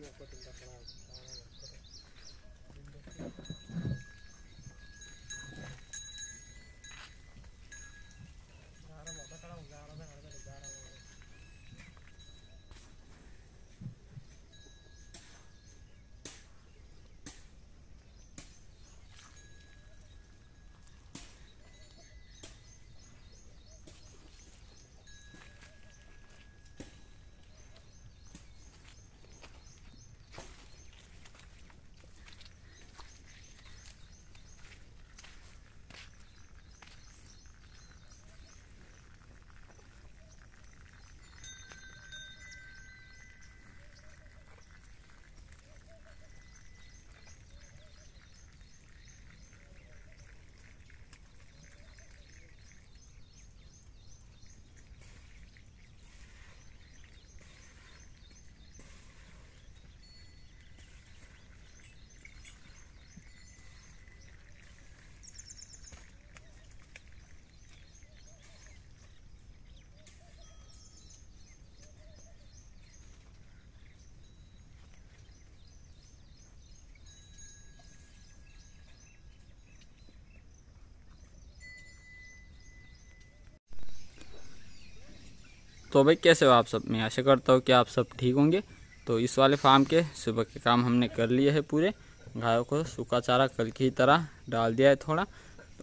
como fue tu. तो भाई कैसे हो आप सब? मैं आशा करता हूँ कि आप सब ठीक होंगे। तो इस वाले फार्म के सुबह के काम हमने कर लिए है पूरे। गायों को सूखा चारा कल की तरह डाल दिया है थोड़ा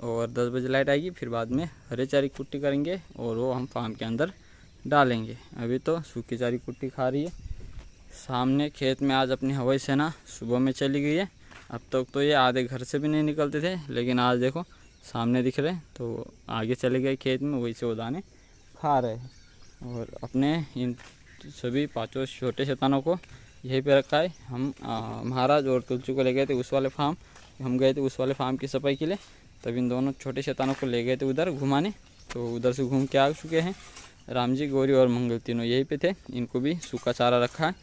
और 10 बजे लाइट आएगी फिर बाद में हरे चारी कुट्टी करेंगे और वो हम फार्म के अंदर डालेंगे। अभी तो सूखी चारी कुट्टी खा रही है। सामने खेत में आज अपनी हवाई सेना सुबह में चली गई है। अब तक तो, तो ये आधे घर से भी नहीं निकलते थे लेकिन आज देखो सामने दिख रहे तो आगे चले गए खेत में वही से वो दाने खा रहे हैं। और अपने इन सभी पाँचों छोटे शैतानों को यहीं पे रखा है। हम महाराज और तुलसी को ले गए थे उस वाले फार्म। हम गए थे उस वाले फार्म की सफ़ाई के लिए। तब इन दोनों छोटे शैतानों को ले गए थे उधर घुमाने। तो उधर से घूम के आ चुके हैं। राम जी, गौरी और मंगल तीनों यहीं पे थे। इनको भी सूखा चारा रखा है।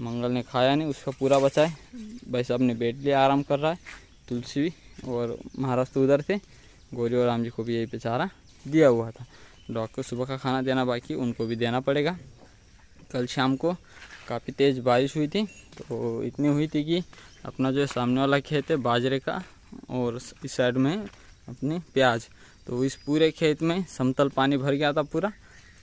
मंगल ने खाया नहीं, उसका पूरा बचा है। भाई साहब ने बैठ लिया, आराम कर रहा है। तुलसी भी और महाराज तो उधर थे। गौरी और राम जी को भी यहीं पे चारा दिया हुआ था। डॉग को सुबह का खाना देना बाकी, उनको भी देना पड़ेगा। कल शाम को काफ़ी तेज़ बारिश हुई थी तो इतनी हुई थी कि अपना जो सामने वाला खेत है, बाजरे का, और इस साइड में अपनी प्याज। तो इस पूरे खेत में समतल पानी भर गया था पूरा,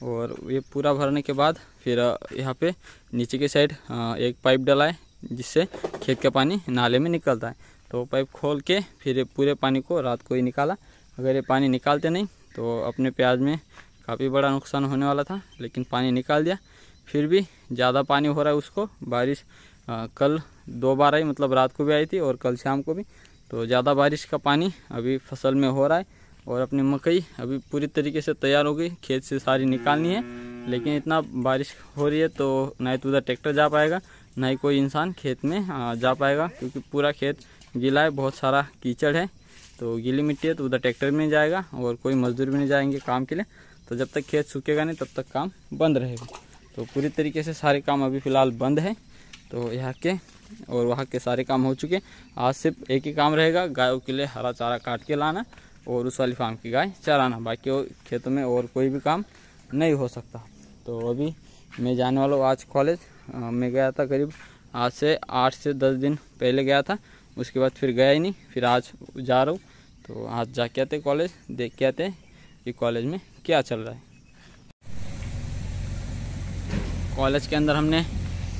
और ये पूरा भरने के बाद फिर यहाँ पे नीचे के साइड एक पाइप डला है, जिससे खेत का पानी नाले में निकलता है। तो पाइप खोल के फिर पूरे पानी को रात को ही निकाला। अगर ये पानी निकालते नहीं तो अपने प्याज में काफ़ी बड़ा नुकसान होने वाला था लेकिन पानी निकाल दिया। फिर भी ज़्यादा पानी हो रहा है उसको बारिश आ, कल दो बार आई मतलब रात को भी आई थी और कल शाम को भी। तो ज़्यादा बारिश का पानी अभी फ़सल में हो रहा है और अपनी मकई अभी पूरी तरीके से तैयार हो गई खेत से सारी निकालनी है। लेकिन इतना बारिश हो रही है तो ना ही तो उधर ट्रैक्टर जा पाएगा ना ही कोई इंसान खेत में जा पाएगा क्योंकि पूरा खेत गीला है बहुत सारा कीचड़ है। तो गीली मिट्टी है तो उधर ट्रैक्टर में जाएगा और कोई मजदूर भी नहीं जाएँगे काम के लिए। तो जब तक खेत सूखेगा नहीं, तब तक काम बंद रहेगा। तो पूरी तरीके से सारे काम अभी फ़िलहाल बंद है। तो यहाँ के और वहाँ के सारे काम हो चुके। आज सिर्फ़ एक ही काम रहेगा, गायों के लिए हरा चारा काट के लाना और उस वाली फार्म की गाय चराना। बाकी खेतों में और कोई भी काम नहीं हो सकता। तो अभी मैं जाने वाला हूँ आज कॉलेज मैं गया था करीब आज से आठ से दस दिन पहले गया था। उसके बाद फिर गया ही नहीं, फिर आज जा रहा हूँ। तो आज जाके आते कॉलेज देख के आते कि कॉलेज में क्या चल रहा है। कॉलेज के अंदर हमने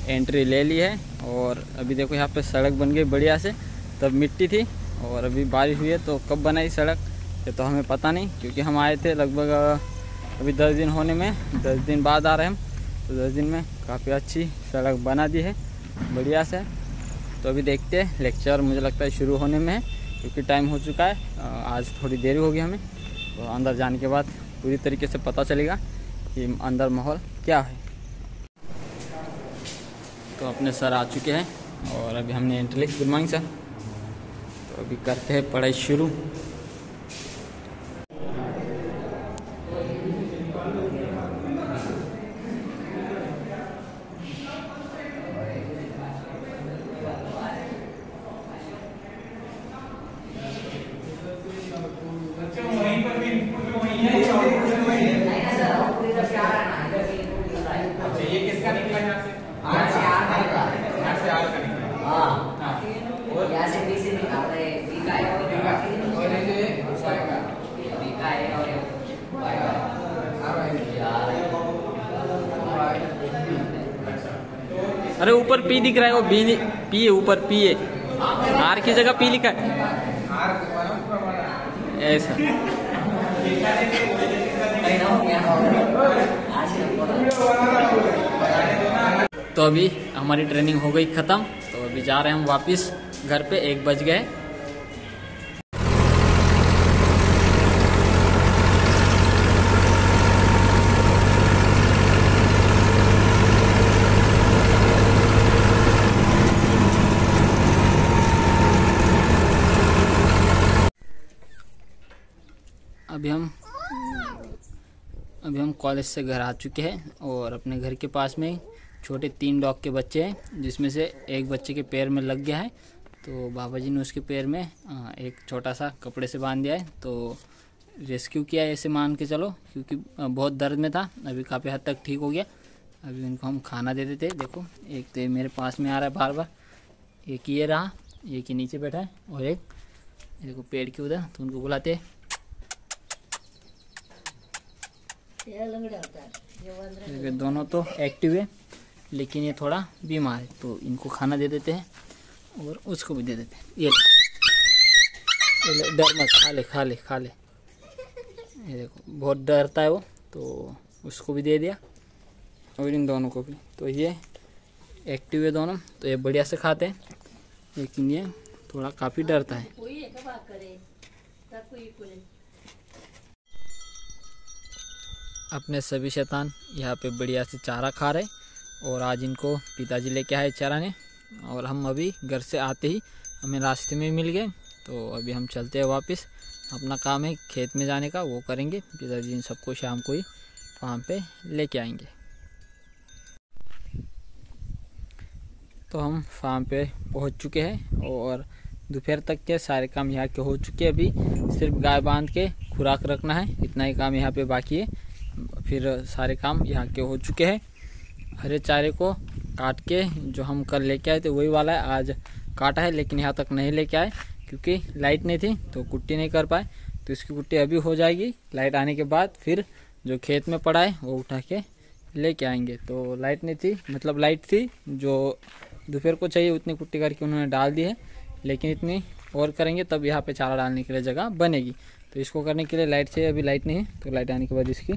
एंट्री ले ली है और अभी देखो यहाँ पे सड़क बन गई बढ़िया से, तब मिट्टी थी और अभी बारिश हुई है तो कब बनाई सड़क, ये तो हमें पता नहीं, क्योंकि हम आए थे लगभग अभी दस दिन होने में, दस दिन बाद आ रहे हैं हम तो दस दिन में काफ़ी अच्छी सड़क बना दी है, बढ़िया से। तो अभी देखते हैं लेक्चर मुझे लगता है शुरू होने में है। क्योंकि टाइम हो चुका है आज थोड़ी देरी होगी हमें तो अंदर जाने के बाद पूरी तरीके से पता चलेगा कि अंदर माहौल क्या है। तो अपने सर आ चुके हैं और अभी हमने एंट्री गुड मॉर्निंग सर तो अभी करते हैं पढ़ाई शुरू। ऊपर पी दिख रहा है, वो बी पी ऊपर पी है। आर की जगह पी लिखा है। ऐसा। तो अभी हमारी ट्रेनिंग हो गई ख़त्म। तो अभी जा रहे हैं हम वापस। घर पे एक बज गए अभी हम अभी हम कॉलेज से घर आ चुके हैं और अपने घर के पास में छोटे तीन डॉग के बच्चे हैं, जिसमें से एक बच्चे के पैर में लग गया है। तो बाबा जी ने उसके पैर में एक छोटा सा कपड़े से बाँध दिया है। तो रेस्क्यू किया ऐसे मान के चलो, क्योंकि बहुत दर्द में था। अभी काफ़ी हद तक ठीक हो गया। अभी उनको हम खाना दे देते देखो, एक तो मेरे पास में आ रहा है बार बार एक ये रहा, एक ही नीचे बैठा है और एक, देखो पेड़ के उधर तो उनको बुलाते ये दोनों तो एक्टिव है, लेकिन ये थोड़ा बीमार है तो इनको खाना दे देते हैं और उसको भी दे देते हैं। ये डर मत, खा ले खा ले खा ले। ये देखो, बहुत डरता है वो तो उसको भी दे दिया। और इन दोनों को भी। तो ये एक्टिव है दोनों तो ये बढ़िया से खाते हैं। लेकिन ये थोड़ा काफ़ी डरता है। अपने सभी शैतान यहाँ पे बढ़िया से चारा खा रहे और आज इनको पिताजी लेके आए चराने और हम अभी घर से आते ही हमें रास्ते में मिल गए। तो अभी हम चलते हैं वापस। अपना काम है खेत में जाने का, वो करेंगे। पिताजी इन सबको शाम को ही फार्म पे लेके आएँगे। तो हम फार्म पे पहुँच चुके हैं और दोपहर तक के सारे काम यहाँ के हो चुके हैं अभी। सिर्फ़ गाय बाँध के खुराक रखना है, इतना ही काम यहाँ पे बाकी है। फिर सारे काम यहाँ के हो चुके हैं। हरे चारे को काट के जो हम कल लेके आए थे, वही वाला है आज काटा है, लेकिन यहाँ तक नहीं लेके आए, क्योंकि लाइट नहीं थी तो कुट्टी नहीं कर पाए। तो इसकी कुट्टी अभी हो जाएगी, लाइट आने के बाद फिर जो खेत में पड़ा है, वो उठा के लेके आएँगे। तो लाइट नहीं थी मतलब लाइट थी, जो दोपहर को चाहिए उतनी कुट्टी करके उन्होंने डाल दी है, लेकिन इतनी और करेंगे, तब यहाँ पे चारा डालने के लिए जगह बनेगी। तो इसको करने के लिए लाइट चाहिए, अभी लाइट नहीं है तो लाइट आने के बाद इसकी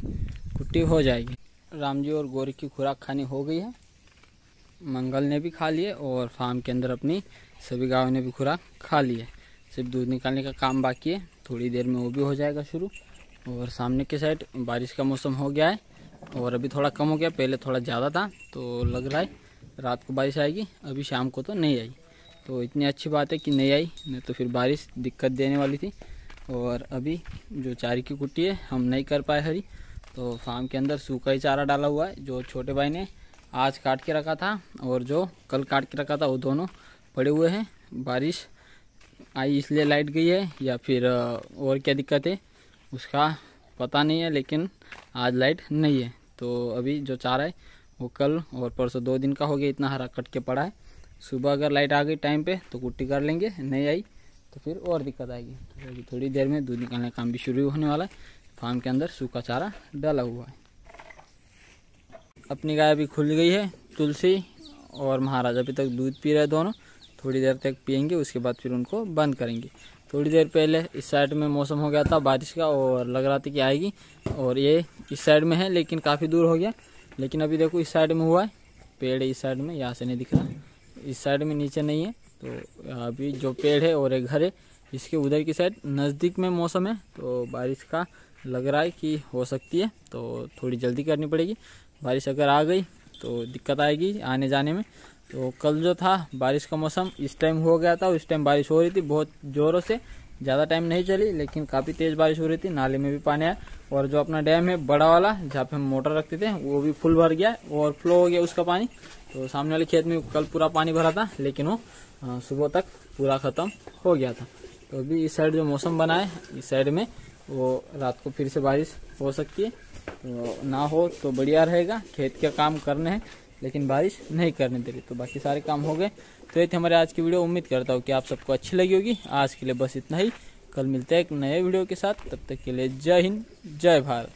कुट्टी हो जाएगी। राम जी और गोरी की खुराक खानी हो गई है। मंगल ने भी खा लिए और फार्म के अंदर अपनी सभी गायों ने भी खुराक खा ली है। सिर्फ़ दूध निकालने का काम बाकी है। थोड़ी देर में वो भी हो जाएगा शुरू। और सामने के साइड बारिश का मौसम हो गया है और अभी थोड़ा कम हो गया, पहले थोड़ा ज़्यादा था तो लग रहा है रात को बारिश आएगी, अभी शाम को तो नहीं आई। तो इतनी अच्छी बात है कि नहीं आई, नहीं तो फिर बारिश दिक्कत देने वाली थी। और अभी जो चारे की कुट्टी है, हम नहीं कर पाए हरी। तो फार्म के अंदर सूखा ही चारा डाला हुआ है, जो छोटे भाई ने आज काट के रखा था और जो कल काट के रखा था, वो दोनों पड़े हुए हैं। बारिश आई इसलिए लाइट गई है या फिर और क्या दिक्कत है, उसका पता नहीं है, लेकिन आज लाइट नहीं है। तो अभी जो चारा है, वो कल और परसों दो दिन का हो गया, इतना हरा कट के पड़ा है। सुबह अगर लाइट आ गई टाइम पे तो कुट्टी कर लेंगे, नहीं आई तो फिर और दिक्कत आएगी। तो अभी थोड़ी देर में दूध निकालने का काम भी शुरू होने वाला है। फार्म के अंदर सूखा चारा डाला हुआ है। अपनी गाय अभी खुल गई है, तुलसी और महाराज अभी तक दूध पी रहे दोनों। थोड़ी देर तक पियेंगे, उसके बाद फिर उनको बंद करेंगे। थोड़ी देर पहले इस साइड में मौसम हो गया था बारिश का और लग रहा था कि आएगी। और ये इस साइड में है, लेकिन काफ़ी दूर हो गया। लेकिन अभी देखो इस साइड में हुआ है। पेड़ इस साइड में, यहाँ से नहीं दिख रहा। इस साइड में नीचे नहीं है। तो अभी जो पेड़ है और एक घर है, इसके उधर की साइड नज़दीक में मौसम है। तो बारिश का लग रहा है कि हो सकती है तो थोड़ी जल्दी करनी पड़ेगी। बारिश अगर आ गई तो दिक्कत आएगी आने जाने में। तो कल जो था, बारिश का मौसम इस टाइम हो गया था, उस टाइम बारिश हो रही थी, बहुत ज़ोरों से। ज़्यादा टाइम नहीं चली, लेकिन काफ़ी तेज़ बारिश हो रही थी, नाले में भी पानी आया। और जो अपना डैम है, बड़ा वाला, जहाँ पे हम मोटर रखते थे, वो भी फुल भर गया और फ्लो हो गया उसका पानी। तो सामने वाले खेत में कल पूरा पानी भरा था, लेकिन वो सुबह तक पूरा खत्म हो गया था। तो अभी इस साइड जो मौसम बना है, इस साइड में, वो रात को फिर से बारिश हो सकती है। तो ना हो तो बढ़िया रहेगा, खेत का काम करने हैं, लेकिन बारिश नहीं करने दे रही तो बाकी सारे काम हो गए। तो ये थे हमारे आज की वीडियो, उम्मीद करता हूँ कि आप सबको अच्छी लगी होगी। आज के लिए बस इतना ही, कल मिलते हैं एक नए वीडियो के साथ, तब तक के लिए जय हिंद, जय भारत।